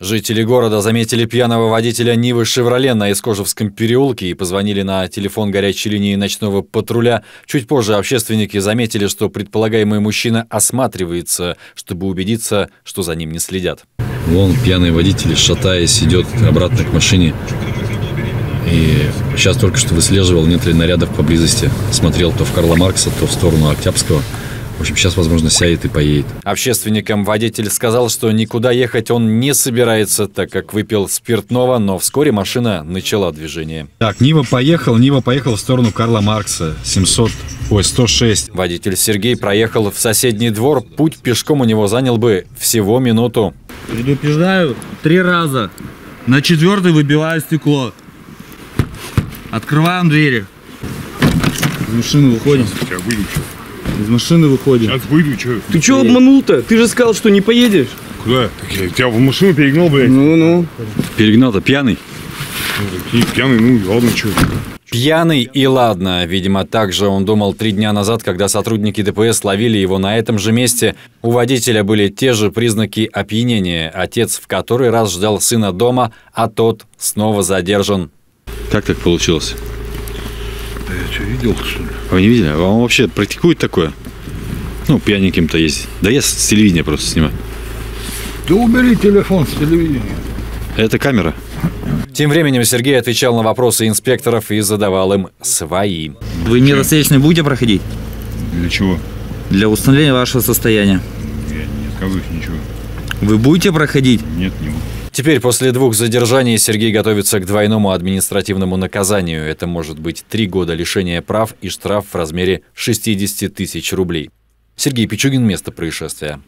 Жители города заметили пьяного водителя Нивы «Шевроле» на Искожевском переулке и позвонили на телефон горячей линии ночного патруля. Чуть позже общественники заметили, что предполагаемый мужчина осматривается, чтобы убедиться, что за ним не следят. Вон пьяный водитель, шатаясь, идет обратно к машине. И сейчас только что выслеживал, нет ли нарядов поблизости. Смотрел то в Карла Маркса, то в сторону Октябрьского. В общем, сейчас, возможно, сядет и поедет. Общественникам водитель сказал, что никуда ехать он не собирается, так как выпил спиртного, но вскоре машина начала движение. Так, Нива поехал, Нива поехал в сторону Карла Маркса, 700, ой, 106. Водитель Сергей проехал в соседний двор, путь пешком у него занял бы всего минуту. Предупреждаю, три раза. На четвертый выбиваю стекло. Открываем двери. Из машины выходим. Сейчас выйду, что? Из машины выходим. Сейчас выйду, что? Ты чё обманул-то? Ты же сказал, что не поедешь. Куда? Так я тебя в машину перегнал, блядь. Ну-ну. Перегнал-то пьяный. Ну, такие пьяный, ну ладно, что. Пьяный и ладно. Видимо, так же он думал три дня назад, когда сотрудники ДПС ловили его на этом же месте. У водителя были те же признаки опьянения. Отец в который раз ждал сына дома, а тот снова задержан. Как так получилось? Да я что, видел, что ли? Вы не видели? А Он вообще практикует такое? Ну, пьяненьким-то есть. Да я с телевидения просто снимаю. Да убери телефон с телевидения. Это камера. Тем временем Сергей отвечал на вопросы инспекторов и задавал им свои. Вы недостаточно будете проходить? Для чего? Для установления вашего состояния. Я не отказываюсь ничего. Вы будете проходить? Нет, не буду. Теперь после двух задержаний Сергей готовится к двойному административному наказанию. Это может быть три года лишения прав и штраф в размере 60 тысяч рублей. Сергей Пичугин, место происшествия.